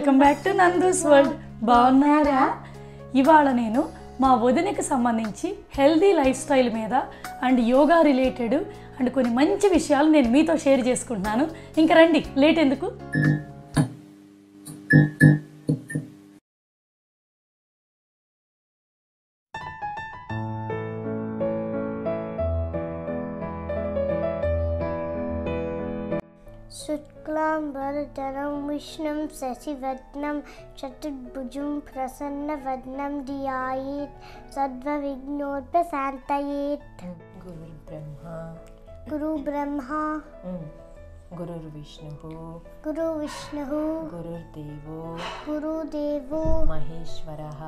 Welcome back to Nandu's world బాగున్నారా? ఇవాళ నేను మా వదినకి సంబంధించి హెల్దీ లైఫ్ స్టైల్ మీద అండ్ యోగా రిలేటెడ్ అండ్ కొన్ని మంచి విషయాలు నేను మీతో షేర్ చేసుకుంటున్నాను. ఇంకా రండి లేట్ ఎందుకు? विष्णुं शशिवर्णं चतुर्भुजं प्रसन्नवदनं गुरु ब्रह्मा गुरुर्ब्रह्मा। गुरुब्रह्मा गुरुर्विष्णुः। गुरुविष्णुः गुरुर्देवो। गुरुदेवो। महेश्वरः।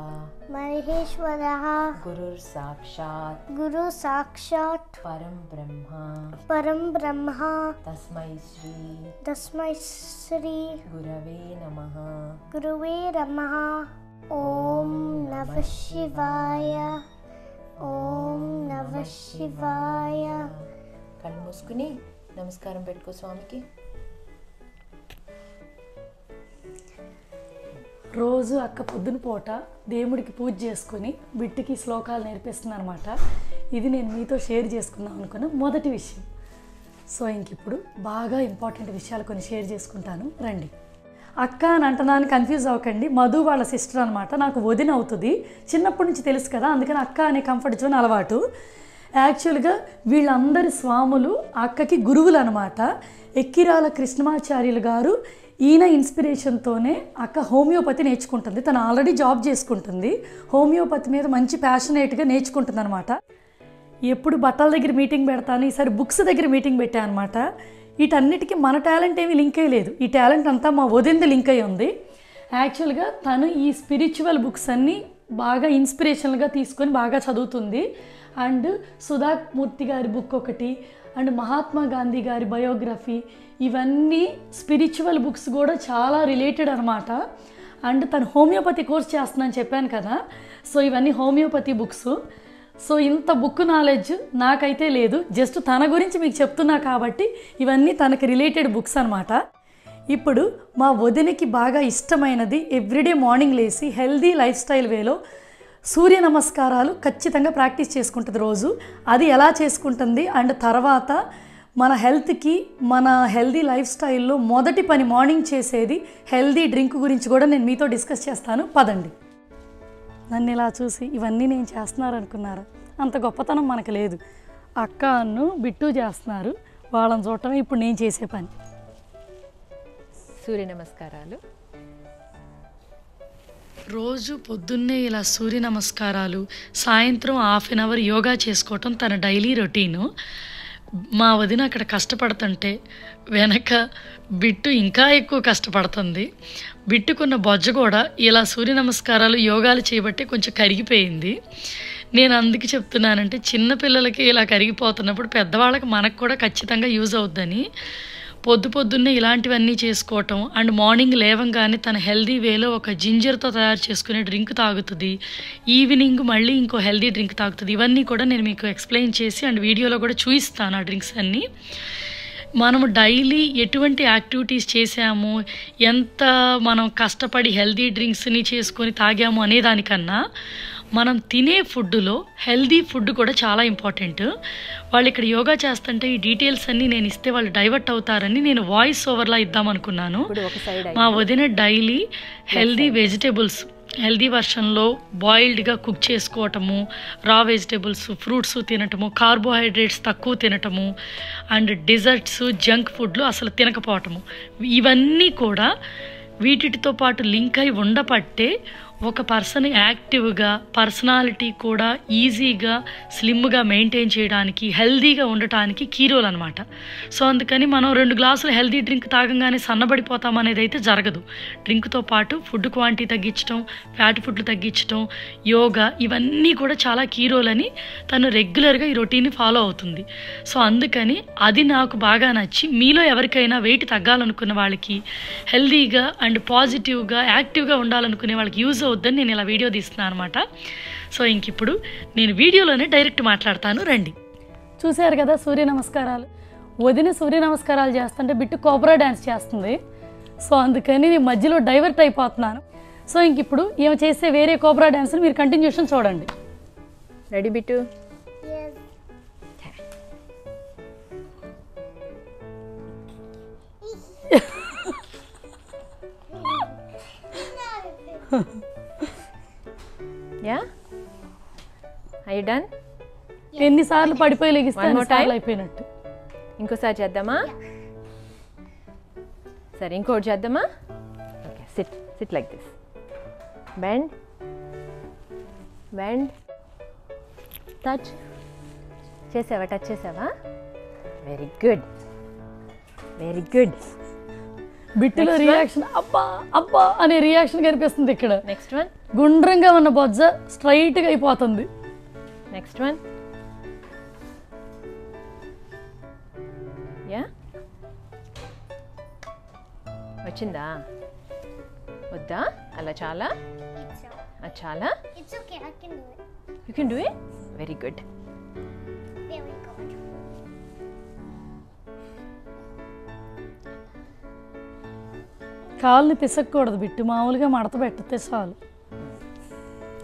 महेश्वरः। गुरुर्साक्षात्। गुरुसाक्षात्। परं ब्रह्मा। परं ब्रह्मा। तस्म श्री। तस्मै श्री। गुरवे नमः। गुरुवे नमः। ॐ नमः शिवाय। ॐ नमः शिवाय। कल मुस्कुने నమస్కారం పెట్టుకో స్వామికి. రోజు అక్క పొద్దున పూట దేవుడికి పూజ చేసుకొని బిట్టుకి శ్లోకాలు నేర్పిస్తుంది అనమాట ఇది నేను మీతో షేర్ చేసుకుందాం అనుకున్న మొదటి విషయం. సో ఇంకిప్పుడు బాగా ఇంపార్టెంట్ విషయాలు కొన్ని షేర్ చేసుకుంటాను. రండి. అక్క అని అంటున్నాను కన్ఫ్యూజ్ అవ్వకండి. మధు వాళ్ళ సిస్టర్ అనమాట నాకు వదిన అవుతుంది. చిన్నప్పటి నుంచి తెలుసు కదా అందుకని అక్క అనే కంఫర్ట్ జోన్ అలవాటు. యాక్చువల్గా వీళ్ళందరి స్వాములు అక్కకి గురువులు అనమాట ఎక్కిరాల కృష్ణమాచార్యులు గారు ఈయన ఇన్స్పిరేషన్తోనే అక్క హోమియోపతి నేర్చుకుంటుంది. తను ఆల్రెడీ జాబ్ చేసుకుంటుంది. హోమియోపతి మీద మంచి ప్యాషనేట్గా నేర్చుకుంటుంది అనమాట ఎప్పుడు బట్టల దగ్గర మీటింగ్ పెడతాను ఈసారి బుక్స్ దగ్గర మీటింగ్ పెట్టాను అనమాట వీటన్నిటికీ మన టాలెంట్ ఏమీ లింక్ అయ్యి లేదు. ఈ టాలెంట్ అంతా మా వదింది లింక్ అయి ఉంది. యాక్చువల్గా తను ఈ స్పిరిచువల్ బుక్స్ అన్నీ బాగా ఇన్స్పిరేషనల్గా తీసుకొని బాగా చదువుతుంది. అండ్ సుధామూర్తి గారి బుక్ ఒకటి అండ్ మహాత్మా గాంధీ గారి బయోగ్రఫీ ఇవన్నీ స్పిరిచువల్ బుక్స్ కూడా చాలా రిలేటెడ్ అనమాట అండ్ తను హోమియోపతి కోర్స్ చేస్తున్నాను చెప్పాను కదా సో ఇవన్నీ హోమియోపతి బుక్స్ సో ఇంత బుక్ నాలెడ్జ్ నాకైతే లేదు జస్ట్ తన గురించి మీకు చెప్తున్నా కాబట్టి ఇవన్నీ తనకి రిలేటెడ్ బుక్స్ అనమాట ఇప్పుడు మా వదినకి బాగా ఇష్టమైనది ఎవ్రీడే మార్నింగ్ లేసి హెల్దీ లైఫ్ స్టైల్ వేలో సూర్య నమస్కారాలు ఖచ్చితంగా ప్రాక్టీస్ చేసుకుంటుంది రోజు. అది ఎలా చేసుకుంటుంది? అండ్ తర్వాత మన హెల్త్కి మన హెల్దీ లైఫ్ స్టైల్లో మొదటి పని మార్నింగ్ చేసేది హెల్దీ డ్రింక్ గురించి కూడా నేను మీతో డిస్కస్ చేస్తాను. పదండి. నన్ను ఇలా చూసి ఇవన్నీ నేను చేస్తున్నారు అనుకున్నారా అంత గొప్పతనం మనకు లేదు. అక్క అన్ను బిట్టు చేస్తున్నారు. వాళ్ళని చూడటమే ఇప్పుడు నేను చేసే పని. సూర్య నమస్కారాలు. రోజు పొద్దున్నే ఇలా సూర్య నమస్కారాలు సాయంత్రం హాఫ్ అన్ అవర్ యోగా చేసుకోవటం తన డైలీ రొటీను. మా వదిన అక్కడ కష్టపడుతుంటే వెనక బిట్టు ఇంకా ఎక్కువ కష్టపడుతుంది. బిట్టుకున్న బొజ్జ కూడా ఇలా సూర్య నమస్కారాలు యోగాలు చేయబట్టి కొంచెం కరిగిపోయింది. నేను అందుకు చెప్తున్నానంటే చిన్నపిల్లలకి ఇలా కరిగిపోతున్నప్పుడు పెద్దవాళ్ళకి మనకు కూడా ఖచ్చితంగా యూజ్ అవుద్దని. పొద్దు పొద్దున్నే ఇలాంటివన్నీ చేసుకోవటం అండ్ మార్నింగ్ లేవంగానే తన హెల్దీ వేలో ఒక జింజర్తో తయారు చేసుకునే డ్రింక్ తాగుతుంది. ఈవినింగ్ మళ్ళీ ఇంకో హెల్దీ డ్రింక్ తాగుతుంది. ఇవన్నీ కూడా నేను మీకు ఎక్స్ప్లెయిన్ చేసి అండ్ వీడియోలో కూడా చూపిస్తాను ఆ డ్రింక్స్ అన్నీ. మనము డైలీ ఎటువంటి యాక్టివిటీస్ చేసాము ఎంత మనం కష్టపడి హెల్దీ డ్రింక్స్ని చేసుకొని తాగాము అనేదానికన్నా మనం తినే ఫుడ్లో హెల్దీ ఫుడ్ కూడా చాలా ఇంపార్టెంట్. వాళ్ళు ఇక్కడ యోగా చేస్తుంటే ఈ డీటెయిల్స్ అన్నీ నేను ఇస్తే వాళ్ళు డైవర్ట్ అవుతారని నేను వాయిస్ ఓవర్లా ఒక సైడ్ మా వదిన డైలీ హెల్దీ వెజిటేబుల్స్ హెల్దీ వర్షన్లో బాయిల్డ్గా కుక్ చేసుకోవటము రా వెజిటేబుల్స్ ఫ్రూట్స్ తినటము కార్బోహైడ్రేట్స్ తక్కువ తినటము అండ్ డిజర్ట్స్ జంక్ ఫుడ్లు అసలు తినకపోవటము. ఇవన్నీ కూడా వీటితో పాటు లింక్ అయి ఉండపట్టే ఒక పర్సన్ యాక్టివ్గా పర్సనాలిటీ కూడా ఈజీగా స్లిమ్గా మెయింటైన్ చేయడానికి హెల్దీగా ఉండటానికి కీరోలు అనమాట సో అందుకని మనం రెండు గ్లాసులు హెల్దీ డ్రింక్ తాగంగానే సన్నబడిపోతాం అనేది అయితే జరగదు. డ్రింక్తో పాటు ఫుడ్ క్వాంటిటీ తగ్గించడం ఫ్యాట్ ఫుడ్లు తగ్గించడం యోగా ఇవన్నీ కూడా చాలా కీరోలని అని తను రెగ్యులర్గా ఈ రొటీన్ని ఫాలో అవుతుంది. సో అందుకని అది నాకు బాగా నచ్చి మీలో ఎవరికైనా వెయిట్ తగ్గాలనుకున్న వాళ్ళకి హెల్దీగా అండ్ పాజిటివ్గా యాక్టివ్గా ఉండాలనుకునే వాళ్ళకి యూజ్ అవుద్దని నేను ఇలా వీడియో తీస్తున్నాను అనమాట సో ఇంక ఇప్పుడు నేను వీడియోలోనే డైరెక్ట్ మాట్లాడతాను. రండి. చూశారు కదా సూర్య నమస్కారాలు. వదిన సూర్య నమస్కారాలు చేస్తుంటే బిట్టు కోబ్రా డ్యాన్స్ చేస్తుంది. సో అందుకని నేను మధ్యలో డైవర్ట్ అయిపోతున్నాను. సో ఇంక ఇప్పుడు ఈమె చేసే వేరే కోబ్రా డ్యాన్స్ని మీరు కంటిన్యూషన్ చూడండి. Ready bit? డన్ ఎన్నిసార్లు పడిపోయి. అయిపోయినట్టు. ఇంకోసారి చేద్దామా? సరే ఇంకోటి చేద్దామా? Okay sit sit like this bend bend touch చేసావా? టచ్ చేసావా? వెరీ గుడ్ వెరీ గుడ్ బిట్టులో రియాక్షన్ అబ్బా అబ్బా అనే రియాక్షన్ కనిపిస్తుంది ఇక్కడ. నెక్స్ట్ వన్ గుండ్రంగా ఉన్న బొజ్జ స్ట్రైట్గా అయిపోతుంది. నెక్స్ట్ వన్ యా వచ్చిందా? వద్దా? అలా చాలా? చాలా? It's okay, I can do it. You can do it very good Very good. కాళ్ళని పిసక్కూడదు బిట్టు. మామూలుగా మడత పెట్టితే చాలు.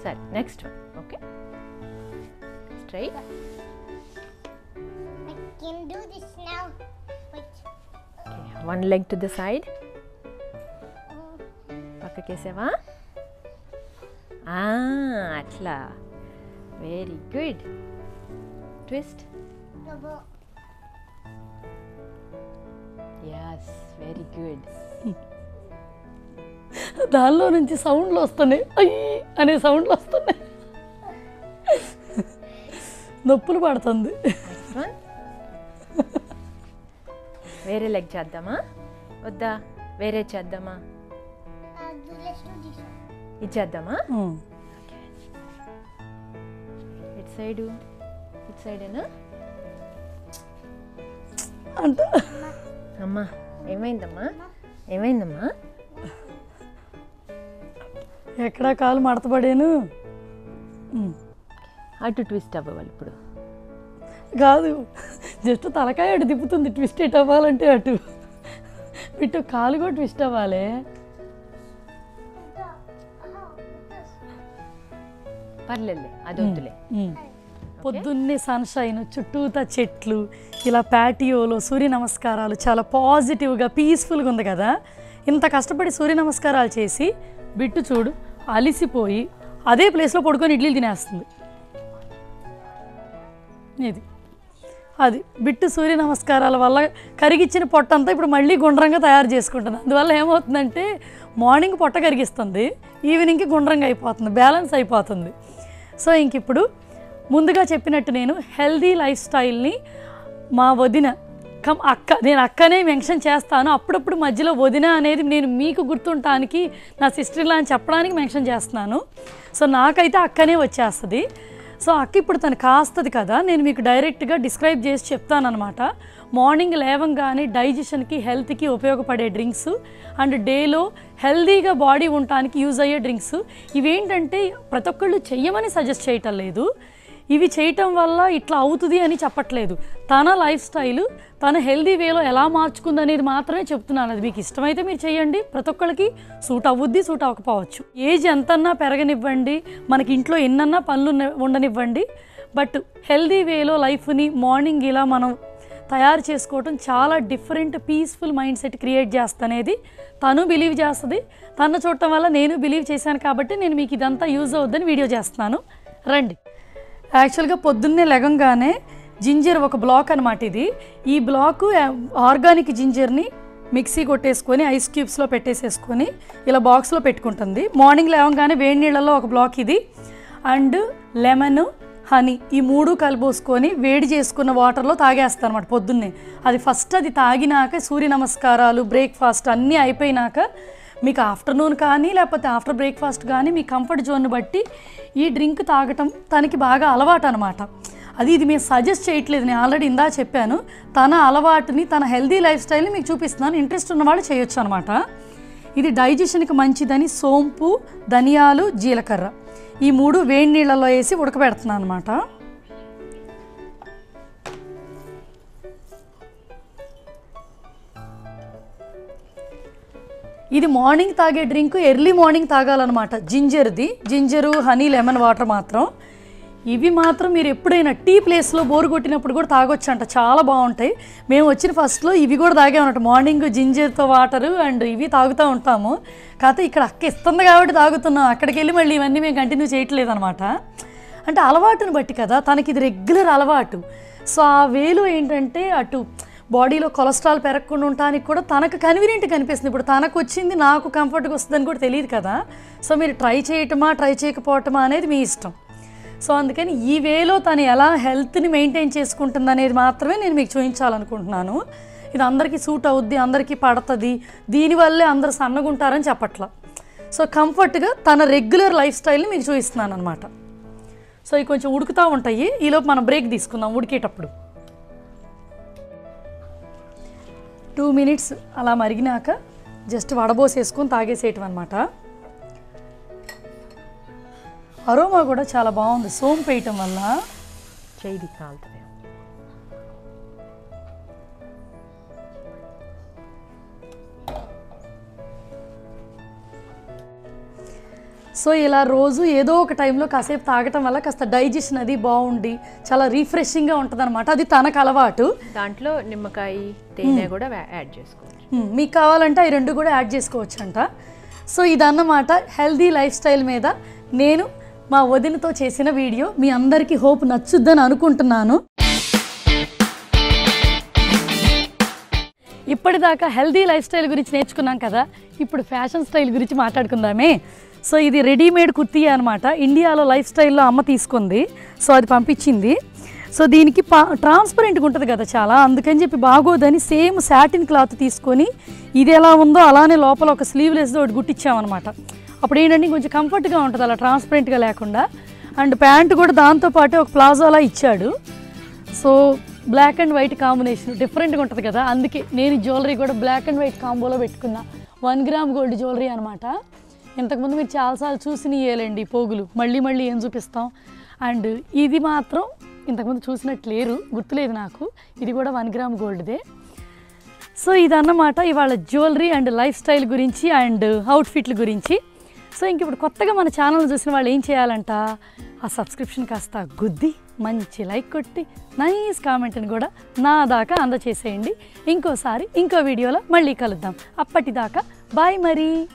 సరే next one okay straight I can do this now. Wait. One leg to the side పక్కకేసావా ఆ, అట్లా very good twist. Yes very good దానిలో నుంచి సౌండ్లు వస్తున్నాయి. అయ్యి అనే సౌండ్లు వస్తున్నాయి. నొప్పులు పడుతుంది. వేరే లెగ్ చేద్దామా? వద్దా? వేరే చేద్దామా? do, let's do this one. ఇది చేద్దామా? ఉమ్. ఇటు సైడు ఇటు సైడేనా? అంటే. అమ్మా ఏమైందమ్మా? ఏమైందమ్మా? ఎక్కడా కాలు మడతపడాను. అటు ట్విస్ట్ అవ్వాలి ఇప్పుడు. కాదు జస్ట్ తలకాయ అటు తిప్పుతుంది ట్విస్ట్ ఎట్ అవ్వాలంటే అటు. ఇటు కాలు కూడా ట్విస్ట్ అవ్వాలి. పర్లేదులే అది వద్దులే. పొద్దున్నే సన్షైన్ చుట్టూతా చెట్లు ఇలా ప్యాటియోలో సూర్య నమస్కారాలు చాలా పాజిటివ్గా పీస్ఫుల్గా ఉంది కదా? ఇంత కష్టపడి సూర్య నమస్కారాలు చేసి బిట్టు చూడు అలిసిపోయి అదే ప్లేస్లో పడుకొని ఇడ్లీలు తినేస్తుంది. ఇది. అది బిట్టు సూర్య నమస్కారాల వల్ల కరిగిచ్చిన పొట్ట అంతా ఇప్పుడు మళ్ళీ గుండ్రంగా తయారు చేసుకుంటుంది. అందువల్ల ఏమవుతుందంటే మార్నింగ్ పొట్ట కరిగిస్తుంది ఈవినింగ్కి గుండ్రంగా అయిపోతుంది బ్యాలెన్స్ అయిపోతుంది. సో ఇంక ఇప్పుడు ముందుగా చెప్పినట్టు నేను హెల్దీ లైఫ్ స్టైల్ని మా వదిన కమ్ అక్క నేను అక్కనే మెన్షన్ చేస్తాను. అప్పుడప్పుడు మధ్యలో వదిన అనేది నేను మీకు గుర్తుంటానికి నా సిస్టర్లా అని చెప్పడానికి మెన్షన్ చేస్తున్నాను. సో నాకైతే అక్కనే వచ్చేస్తుంది. సో అక్క ఇప్పుడు తను కాస్తుంది కదా నేను మీకు డైరెక్ట్గా డిస్క్రైబ్ చేసి చెప్తానమాట మార్నింగ్ లేవంగానే డైజెషన్కి హెల్త్కి ఉపయోగపడే డ్రింక్స్ అండ్ డేలో హెల్తీగా బాడీ ఉండటానికి యూజ్ అయ్యే డ్రింక్స్. ఇవేంటంటే ప్రతి ఒక్కళ్ళు చెయ్యమని సజెస్ట్ చేయటం లేదు. ఇవి చేయటం వల్ల ఇట్లా అవుతుంది అని చెప్పట్లేదు. తన లైఫ్ స్టైల్ తను హెల్దీ వేలో ఎలా మార్చుకుంది అనేది మాత్రమే చెప్తున్నాను. అది మీకు ఇష్టమైతే మీరు చేయండి. ప్రతి ఒక్కరికి సూట్ అవ్వుద్ది సూట్ అవ్వకపోవచ్చు. ఏజ్ ఎంతన్నా పెరగనివ్వండి. మనకి ఇంట్లో ఎన్నన్నా పనులు ఉండనివ్వండి. బట్ హెల్దీ వేలో లైఫ్ని మార్నింగ్ ఇలా మనం తయారు చేసుకోవటం చాలా different peaceful mindset create చేస్తనేది తను బిలీవ్ చేస్తుంది. తను చూడటం వల్ల నేను బిలీవ్ చేశాను కాబట్టి నేను మీకు ఇదంతా యూజ్ అవుద్దని వీడియో చేస్తున్నాను. రండి. యాక్చువల్గా పొద్దున్నే లెగంగానే జింజర్ ఒక బ్లాక్ అనమాట ఇది. ఈ బ్లాకు ఆర్గానిక్ జింజర్ని మిక్సీ కొట్టేసుకొని ఐస్ క్యూబ్స్లో పెట్టేసేసుకొని ఇలా బాక్స్లో పెట్టుకుంటుంది. మార్నింగ్ లేవగానే వేడి నీళ్ళలో ఒక బ్లాక్ ఇది. అండ్ లెమన్ హనీ ఈ మూడు కలిపోసుకొని వేడి చేసుకున్న వాటర్లో తాగేస్తాను అనమాట పొద్దున్నే. అది ఫస్ట్ అది తాగినాక సూర్య నమస్కారాలు బ్రేక్ఫాస్ట్ అన్నీ అయిపోయినాక మీకు ఆఫ్టర్నూన్ కానీ లేకపోతే ఆఫ్టర్ బ్రేక్ఫాస్ట్ కానీ మీ కంఫర్ట్ జోన్ బట్టి ఈ డ్రింక్ తాగటం తనకి బాగా అలవాటు అనమాట అది ఇది మేము సజెస్ట్ చేయట్లేదు నేను ఆల్రెడీ ఇందా చెప్పాను. తన అలవాటుని తన హెల్దీ లైఫ్ స్టైల్ని మీకు చూపిస్తున్నాను. ఇంట్రెస్ట్ ఉన్నవాళ్ళు చేయొచ్చు అనమాట ఇది డైజెషన్కి మంచిదని సోంపు ధనియాలు జీలకర్ర. ఈ మూడు వేడి నీళ్ళలో వేసి ఉడకబెడుతున్నాను అనమాట ఇది మార్నింగ్ తాగే డ్రింక్ ఎర్లీ మార్నింగ్ తాగాలన్నమాట. జింజర్ది. జింజరు హనీ లెమన్ వాటర్ మాత్రం. ఇవి మాత్రం మీరు ఎప్పుడైనా టీ ప్లేస్లో బోరు కొట్టినప్పుడు కూడా తాగొచ్చు అంట చాలా బాగుంటాయి. మేము వచ్చిన ఫస్ట్లో ఇవి కూడా తాగామన్నట్టు మార్నింగ్ జింజర్తో వాటరు అండ్ ఇవి తాగుతూ ఉంటాము. కాకపోతే ఇక్కడ అక్క ఇస్తుంది కాబట్టి తాగుతున్నాం. అక్కడికి వెళ్ళి మళ్ళీ ఇవన్నీ మేము కంటిన్యూ చేయట్లేదు అనమాట అంటే అలవాటుని బట్టి కదా తనకి ఇది రెగ్యులర్ అలవాటు. సో ఆ వేలు ఏంటంటే అటు బాడీలో కొలెస్ట్రాల్ పెరగకుండా ఉండటానికి కూడా తనకు కన్వీనియంట్ కనిపిస్తుంది. ఇప్పుడు తనకు వచ్చింది నాకు కంఫర్ట్గా వస్తుందని కూడా తెలియదు కదా. సో మీరు ట్రై చేయటమా ట్రై చేయకపోవటమా అనేది మీ ఇష్టం. సో అందుకని ఈ వేలో తను ఎలా హెల్త్ని మెయింటైన్ చేసుకుంటుంది అనేది మాత్రమే నేను మీకు చూపించాలనుకుంటున్నాను. ఇది అందరికీ సూట్ అవుద్ది అందరికీ పడుతుంది దీనివల్లే అందరు సన్నగుంటారని చెప్పట్లా. సో కంఫర్ట్గా తన రెగ్యులర్ లైఫ్ స్టైల్ని మీకు చూపిస్తున్నాను అనమాట సో ఇవి కొంచెం ఉడుకుతూ ఉంటాయి. ఈలోపు మనం బ్రేక్ తీసుకుందాం ఉడికేటప్పుడు. టూ మినిట్స్ అలా మరిగినాక జస్ట్ వడబోసేసుకొని తాగేసేయటం అనమాట అరోమా కూడా చాలా బాగుంది. సోంపు వేయటం వల్ల. చేయి కాలుతుంది. సో ఇలా రోజు ఏదో ఒక టైంలో కాసేపు తాగటం వల్ల కాస్త డైజెషన్ అది బాగుండి చాలా రీఫ్రెషింగ్గా ఉంటుంది అనమాట అది తనకు అలవాటు. దాంట్లో నిమ్మకాయ తేనె కూడా యాడ్ చేసుకోవచ్చు. మీకు కావాలంటే ఈ రెండు కూడా యాడ్ చేసుకోవచ్చు అంట సో ఇదన్నమాట హెల్దీ లైఫ్ స్టైల్ మీద నేను మా వదినతో చేసిన వీడియో మీ అందరికీ హోప్ నచ్చుద్దని అనుకుంటున్నాను. ఇప్పటిదాకా హెల్దీ లైఫ్ స్టైల్ గురించి నేర్చుకున్నాం కదా ఇప్పుడు ఫ్యాషన్ స్టైల్ గురించి మాట్లాడుకుందామే. సో ఇది రెడీమేడ్ కుర్తీ అనమాట ఇండియాలో లైఫ్ స్టైల్లో అమ్మ తీసుకుంది. సో అది పంపించింది. సో దీనికి పా ట్రాన్స్పరెంట్గా ఉంటుంది కదా చాలా. అందుకని చెప్పి బాగోదని సేమ్ సాటిన్ క్లాత్ తీసుకొని ఇది ఎలా ఉందో అలానే లోపల ఒక స్లీవ్లెస్ ఒకటి గుట్టించామన్నమాట అప్పుడు ఏంటంటే కొంచెం కంఫర్ట్గా ఉంటుంది అలా ట్రాన్స్పరెంట్గా లేకుండా. అండ్ ప్యాంట్ కూడా దాంతోపాటు ఒక ప్లాజోలా ఇచ్చాడు. So black and white combination డిఫరెంట్గా ఉంటుంది కదా అందుకే నేను జ్యువెలరీ కూడా బ్లాక్ అండ్ వైట్ కాంబోలో పెట్టుకున్నా. వన్ గ్రామ్ గోల్డ్ జ్యువెలరీ అనమాట ఇంతకుముందు మీరు చాలాసార్లు చూసి ఇయ్యాలండి పోగులు. మళ్ళీ మళ్ళీ ఏం చూపిస్తాం? అండ్ ఇది మాత్రం ఇంతకుముందు చూసినట్టు లేరు గుర్తులేదు నాకు. ఇది కూడా వన్ గ్రామ్ గోల్డ్దే సో ఇదన్నమాట ఇవాళ జ్యువెలరీ అండ్ లైఫ్ స్టైల్ గురించి అండ్ అవుట్ఫిట్ల గురించి. సో ఇంక ఇప్పుడు కొత్తగా మన ఛానల్ చూసిన వాళ్ళు ఏం చేయాలంట? ఆ సబ్స్క్రిప్షన్ కాస్త గుద్ది మంచి లైక్ కొట్టి నైస్ కామెంట్ని కూడా నా దాకా అందచేసేయండి. ఇంకోసారి ఇంకో వీడియోలో మళ్ళీ కలుద్దాం. అప్పటిదాకా బాయ్ మరి.